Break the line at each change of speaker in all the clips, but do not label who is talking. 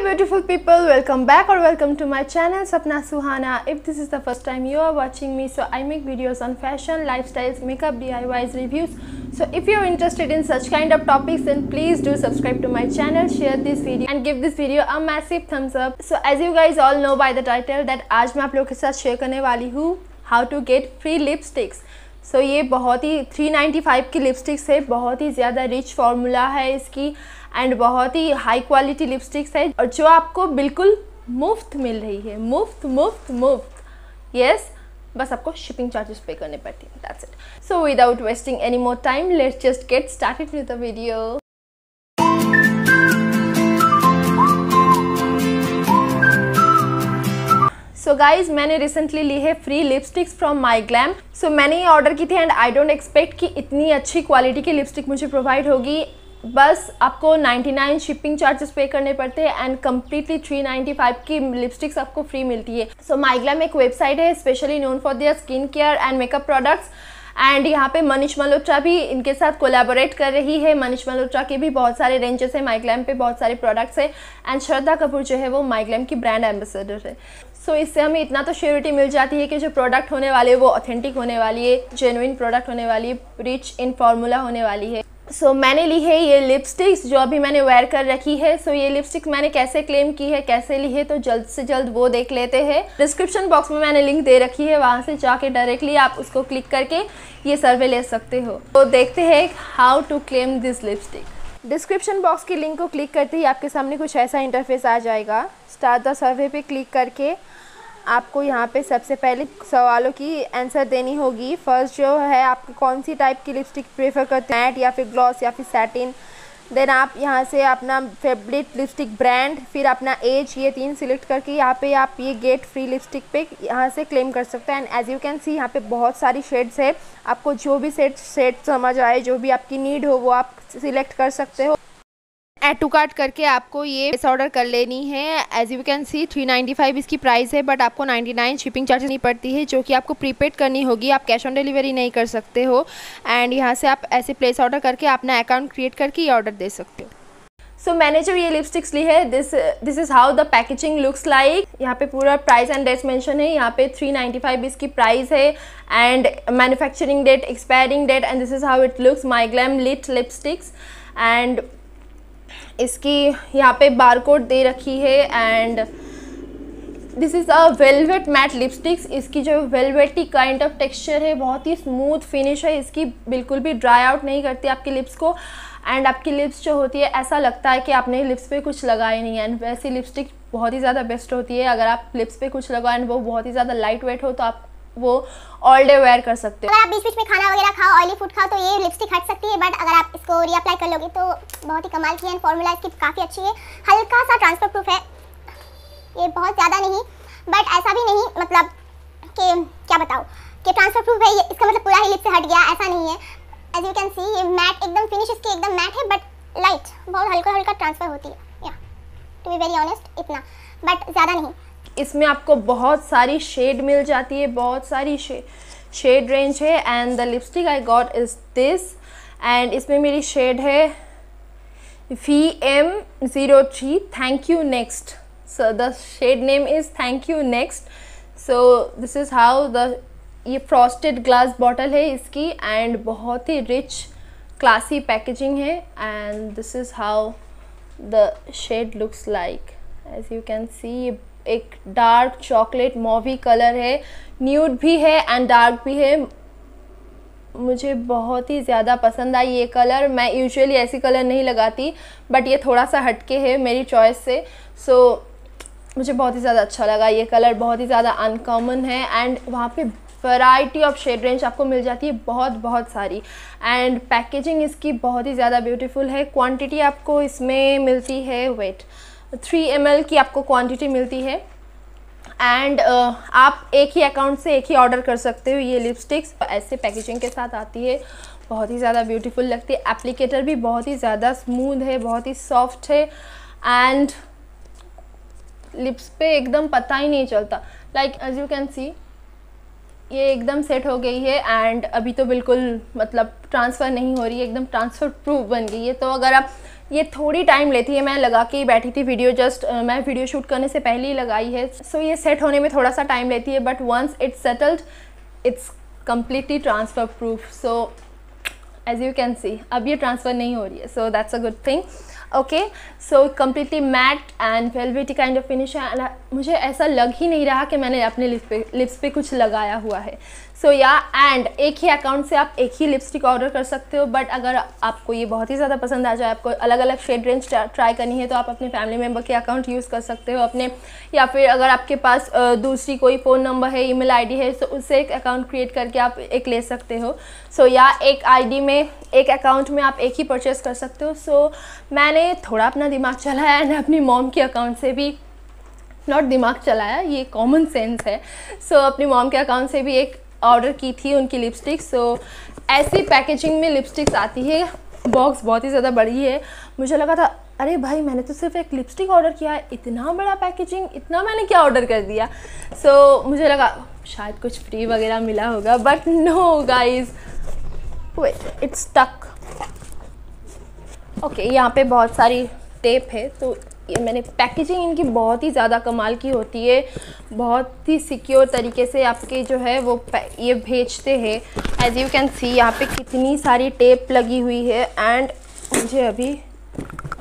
Beautiful people welcome back और welcome to my channel Sapna Suhana if this is the first time you are watching me so I make videos on fashion life styles makeup D I Ys reviews so if you are interested in such kind of topics and please do subscribe to my channel share this video and give this video a massive thumbs up so as you guys all know by the title that आज मैं आप लोगों के साथ share करने वाली हूँ how to get free lipsticks so ये बहुत ही थ्री नाइन्टी फाइव की लिपस्टिक्स है, बहुत ही ज़्यादा रिच फार्मूला है इसकी। एंड बहुत ही हाई क्वालिटी लिपस्टिक्स है और जो आपको बिल्कुल मुफ़्त मिल रही है। मुफ़्त मुफ़्त मुफ़्त। यस बस आपको शिपिंग चार्जेस पे करने पड़ती है। That's it so without wasting any more time let's just get started with the video so guys मैंने रिसेंटली ली है free lipsticks from my glam so मैंने ये ऑर्डर की थी एंड आई डोंट एक्सपेक्ट कि इतनी अच्छी क्वालिटी की लिपस्टिक मुझे प्रोवाइड होगी। बस आपको 99 शिपिंग चार्जेस पे करने पड़ते हैं एंड कम्प्लीटली 395 की लिपस्टिक्स आपको फ्री मिलती है। सो माइग्लैम एक वेबसाइट है specially known for their skin care and makeup products and यहाँ पे मनीष मल्होत्रा भी इनके साथ कोलैबोरेट कर रही है। मनीष मल्होत्रा के भी बहुत सारे रेंजेस हैं माइग्लैम पे बहुत सारे प्रोडक्ट्स हैं। एंड श्रद्धा कपूर जो है वो माइग्लैम की ब्रांड एम्बेसडर है। सो so, इससे हमें इतना तो श्योरिटी मिल जाती है कि जो प्रोडक्ट होने वाले वो ऑथेंटिक होने वाली है जेनुइन प्रोडक्ट होने वाली है रिच इन फार्मूला होने वाली है। सो so, मैंने ली है ये लिपस्टिक्स जो अभी मैंने वेयर कर रखी है। सो so, ये लिपस्टिक मैंने कैसे क्लेम की है कैसे ली है तो जल्द से जल्द वो देख लेते हैं। डिस्क्रिप्शन बॉक्स में मैंने लिंक दे रखी है वहाँ से जाके डायरेक्टली आप उसको क्लिक करके ये सर्वे ले सकते हो। तो देखते हैं how to claim this lipstick description box की लिंक को क्लिक करते ही आपके सामने कुछ ऐसा इंटरफेस आ जाएगा। स्टार्ट द सर्वे पे क्लिक करके आपको यहाँ पे सबसे पहले सवालों की आंसर देनी होगी। फ़र्स्ट जो है, आप कौन सी टाइप की लिपस्टिक प्रेफर करते हैं? मैट या फिर ग्लॉस या फिर सैटिन देन आप यहाँ से अपना फेवरेट लिपस्टिक ब्रांड फिर अपना एज ये तीन सिलेक्ट करके यहाँ पे आप ये गेट फ्री लिपस्टिक पे यहाँ से क्लेम कर सकते हैं। And as you can see यहाँ पे बहुत सारी शेड्स है। आपको जो भी सेट सेट समझ आए, जो भी आपकी नीड हो, वो आप सिलेक्ट कर सकते हो। एड टू कार्ट करके आपको ये ऑर्डर कर लेनी है। As you can see three ninety five इसकी प्राइस है बट आपको नाइन्टी नाइन शिपिंग चार्ज नहीं पड़ती है जो कि आपको प्रीपेड करनी होगी। आप कैश ऑन डिलीवरी नहीं कर सकते हो। एंड यहाँ से आप ऐसे प्लेस ऑर्डर करके अपना अकाउंट क्रिएट करके ये ऑर्डर दे सकते हो। सो so, मैंने जो ये लिपस्टिक्स ली है this this is how the packaging looks like यहाँ पे पूरा प्राइस एंड डेट्स मेंशन है। यहाँ पे 395 इसकी प्राइस है। And manufacturing date expiring date and this is how it looks my glam lit lipsticks and इसकी यहाँ पे बार कोड दे रखी है and this is a velvet matte lipsticks इसकी जो वेलवेटी काइंड ऑफ़ टेक्सचर है, बहुत ही स्मूथ फिनिश है. इसकी बिल्कुल भी ड्राई आउट नहीं करती आपकी लिप्स को. एंड आपकी लिप्स जो होती है, ऐसा लगता है कि आपने लिप्स पे कुछ लगाए नहीं है. एंड वैसी लिपस्टिक बहुत ही ज़्यादा बेस्ट होती है. अगर आप लिप्स पे कुछ लगाए वो बहुत ही ज़्यादा लाइट वेट हो तो आप वो ऑल डे वेयर कर सकते हो।
अगर आप बीच बीच में खाना वगैरह खाओ ऑयली फ़ूड खाओ तो ये लिपस्टिक हट सकती है बट अगर आप इसको रीअप्लाई कर लोगे तो बहुत ही कमाल की है फॉर्मूला इसकी काफ़ी अच्छी है। हल्का सा ट्रांसफ़र प्रूफ है। ये बहुत ज़्यादा नहीं बट ऐसा भी नहीं मतलब कि, क्या बताओ कि ट्रांसफ़र प्रूफ है इसका मतलब पूरा ही लिप से हट गया, ऐसा नहीं है। एज यू कैन सी ये मैट एकदम फिनिश इसकी एकदम मैट है बट लाइट बहुत हल्का हल्का ट्रांसफ़र होती है। या टू बी वेरी ऑनेस्ट इतना बट ज़्यादा नहीं।
इसमें आपको बहुत सारी शेड मिल जाती है बहुत सारी शे, शेड रेंज है and the lipstick I got is this and इसमें मेरी शेड है V M zero three thank you next so the shade name is thank you next so this is how the ये frosted glass bottle है इसकी and बहुत ही rich classy packaging है and this is how the shade looks like as you can see एक dark chocolate मॉवी colour है nude भी है एंड डार्क भी है। मुझे बहुत ही ज़्यादा पसंद आई ये कलर मैं यूजुअली ऐसी कलर नहीं लगाती बट ये थोड़ा सा हटके है मेरी चॉइस से। सो so, मुझे बहुत ही ज़्यादा अच्छा लगा ये कलर बहुत ही ज़्यादा अनकॉमन है एंड वहाँ पे वैरायटी ऑफ़ शेड रेंज आपको मिल जाती है बहुत बहुत सारी। एंड पैकेजिंग इसकी बहुत ही ज़्यादा ब्यूटीफुल है। क्वांटिटी आपको इसमें मिलती है वेट थ्री एम की आपको क्वांटिटी मिलती है। एंड uh, आप एक ही अकाउंट से एक ही ऑर्डर कर सकते हो ये लिपस्टिक्स ऐसे पैकेजिंग के साथ आती है बहुत ही ज़्यादा ब्यूटीफुल लगती है। एप्लीकेटर भी बहुत ही ज़्यादा स्मूथ है बहुत ही सॉफ्ट है। एंड लिप्स पे एकदम पता ही नहीं चलता। Like as you can see ये एकदम सेट हो गई है एंड अभी तो बिल्कुल मतलब ट्रांसफ़र नहीं हो रही है एकदम ट्रांसफ़र प्रूफ बन गई है। तो अगर आप ये थोड़ी टाइम लेती है, मैं लगा के ही बैठी थी वीडियो जस्ट मैं वीडियो शूट करने से पहले ही लगाई है। सो ये सेट होने में थोड़ा सा टाइम लेती है but once it's settled it's completely transfer proof so as you can see अब ये ट्रांसफ़र नहीं हो रही है। So that's a good thing okay so completely matte and velvety kind of finish है। एंड मुझे ऐसा लग ही नहीं रहा कि मैंने अपने लिप्स पे लिप्स पे कुछ लगाया हुआ है। सो या एंड एक ही अकाउंट से आप एक ही लिपस्टिक ऑर्डर कर सकते हो बट अगर आपको ये बहुत ही ज़्यादा पसंद आ जाए आपको अलग अलग शेड रेंज ट्राई करनी है तो आप अपने फैमिली मेंबर के अकाउंट यूज़ कर सकते हो। अपने या फिर अगर आपके पास दूसरी कोई फ़ोन नंबर है ईमेल आईडी है तो उससे एक अकाउंट क्रिएट करके आप एक ले सकते हो। सो so, या एक आईडी में एक अकाउंट में आप एक ही परचेस कर सकते हो। सो so, मैंने थोड़ा अपना दिमाग चलाया एंड अपनी मॉम के अकाउंट से भी नॉट दिमाग चलाया ये कॉमन सेंस है। सो so, अपनी मॉम के अकाउंट से भी एक ऑर्डर की थी उनकी लिपस्टिक सो so, ऐसी पैकेजिंग में लिपस्टिक्स आती है। बॉक्स बहुत ही ज़्यादा बड़ी है। मुझे लगा था अरे भाई मैंने तो सिर्फ़ एक लिपस्टिक ऑर्डर किया है। इतना बड़ा पैकेजिंग इतना मैंने क्या ऑर्डर कर दिया? सो so, मुझे लगा शायद कुछ फ्री वगैरह मिला होगा but no guys it's tuck okay okay, यहाँ पे बहुत सारी टेप है तो ये मैंने पैकेजिंग इनकी बहुत ही ज़्यादा कमाल की होती है। बहुत ही सिक्योर तरीके से आपके जो है वो ये भेजते हैं। एज यू कैन सी यहाँ पे कितनी सारी टेप लगी हुई है एंड मुझे अभी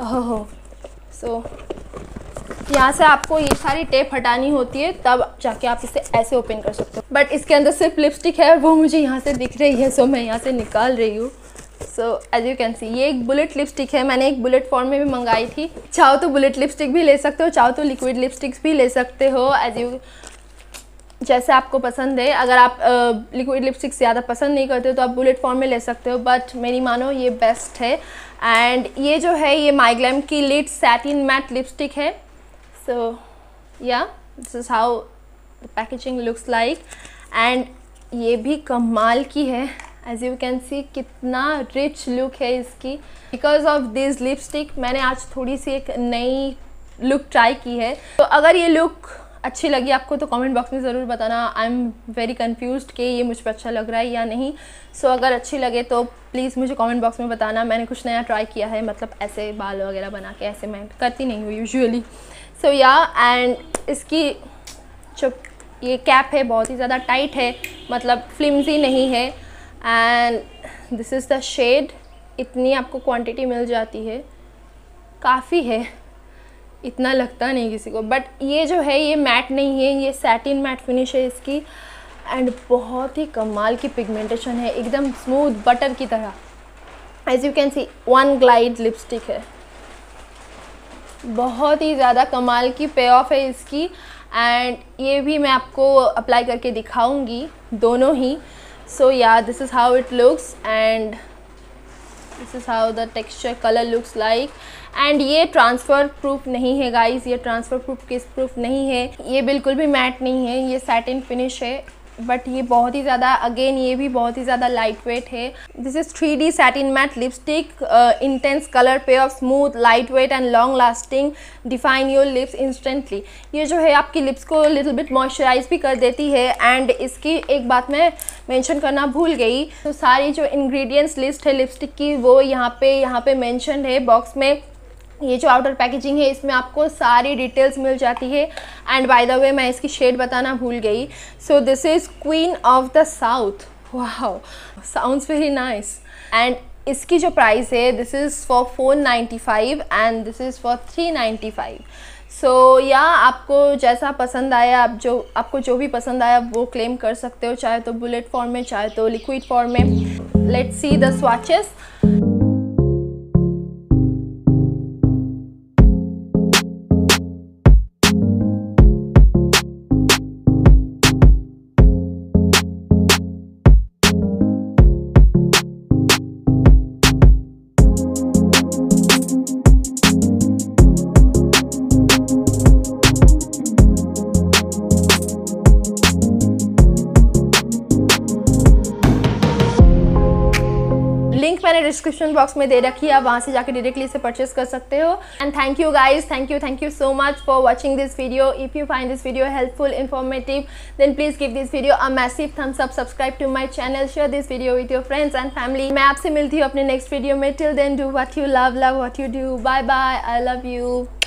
ओहो सो यहाँ से आपको ये सारी टेप हटानी होती है तब जाके आप इसे ऐसे ओपन कर सकते हो। बट इसके अंदर सिर्फ़ लिपस्टिक है वो मुझे यहाँ से दिख रही है सो मैं यहाँ से निकाल रही हूँ। So as you can see ये एक बुलेट लिपस्टिक है। मैंने एक बुलेट फॉर्म में भी मंगाई थी। चाहो तो बुलेट लिपस्टिक भी ले सकते हो, चाहो तो लिक्विड लिपस्टिक्स भी ले सकते हो एज यू जैसे आपको पसंद है। अगर आप लिक्विड लिपस्टिक ज़्यादा पसंद नहीं करते हो तो आप बुलेट फॉर्म में ले सकते हो बट मेरी मानो ये बेस्ट है। एंड ये जो है, ये माइग्लैम की लिट सैटिन मैट लिपस्टिक है। So yeah this is how packaging looks like and ये भी कमाल की है। एज यू कैन सी कितना रिच लुक है इसकी. बिकॉज़ ऑफ़ दिस लिपस्टिक मैंने आज थोड़ी सी एक नई लुक ट्राई की है. तो अगर ये लुक अच्छी लगी आपको तो कमेंट बॉक्स में ज़रूर बताना. आई एम वेरी कन्फ्यूज़ कि ये मुझ पर अच्छा लग रहा है या नहीं. सो so, अगर अच्छी लगे तो प्लीज़ मुझे कमेंट बॉक्स में बताना. मैंने कुछ नया ट्राई किया है मतलब ऐसे बाल वगैरह बना के ऐसे मैं करती नहीं हूँ यूजुअली सो या एंड इसकी जो ये कैप है बहुत ही ज़्यादा टाइट है. मतलब फ्लिमजी नहीं है. And this is the shade इतनी आपको क्वांटिटी मिल जाती है। काफ़ी है। इतना लगता नहीं किसी को। बट ये जो है, ये मैट नहीं है। ये सैटिन मैट फिनिश है इसकी। एंड बहुत ही कमाल की पिगमेंटेशन है। एकदम स्मूथ बटर की तरह। As you can see one glide lipstick है। बहुत ही ज़्यादा कमाल की पे ऑफ़ है इसकी। एंड ये भी मैं आपको अप्लाई करके दिखाऊँगी। दोनों ही। So yeah this is how it looks and this is how the texture color looks like and ये ट्रांसफ़र प्रूफ नहीं है गाइस ये ट्रांसफ़र प्रूफ किस प्रूफ नहीं है ये बिल्कुल भी मैट नहीं है ये सैटिन फिनिश है बट ये बहुत ही ज़्यादा अगेन ये भी बहुत ही ज़्यादा लाइट वेट है। This is three D satin matte lipstick intense colour payoff smooth light weight and long lasting define your lips instantly ये जो है आपकी लिप्स को लिटिल बिट मॉइस्चराइज भी कर देती है एंड इसकी एक बात मैं मेंशन करना भूल गई। तो सारी जो इंग्रेडिएंट्स लिस्ट है लिपस्टिक की, वो यहाँ पे यहाँ पे मेंशन है बॉक्स में। ये जो आउटर पैकेजिंग है, इसमें आपको सारी डिटेल्स मिल जाती है। एंड बाय द वे मैं इसकी शेड बताना भूल गई। So this is queen of the south वाह साउंड्स वेरी नाइस एंड इसकी जो प्राइस है this is for four ninety five and this is for three ninety five so yeah आपको जैसा पसंद आया, आप जो, आपको जो भी पसंद आया, वो क्लेम कर सकते हो, चाहे तो बुलेट फॉर्म में, चाहे तो लिक्विड फॉर्म में। Let's see the swatches description box में दे रखी है, आप वहाँ से जाकर डायरेक्टली इसे परचेस कर सकते हो। And thank you guys thank you thank you so much for watching this video if you find this video helpful informative then please give this video a massive thumbs up subscribe to my channel share this video with your friends and family मैं आपसे मिलती हूँ अपने next video में। Till then do what you love love what you do bye bye I love you.